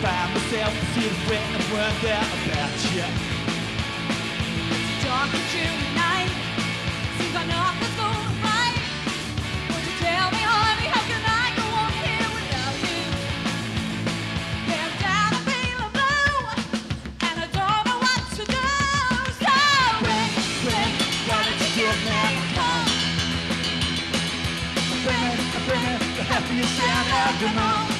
find myself to see the friend that weren't there about you. It's a dark and June night. Seems like nothing's going right. Won't you tell me, honey, how can I go on here without you? I'm down and feeling blue, and I don't know what to do. So, Friend, friend, why don't you give me a call? Bring me the happiest sound ever known. Bring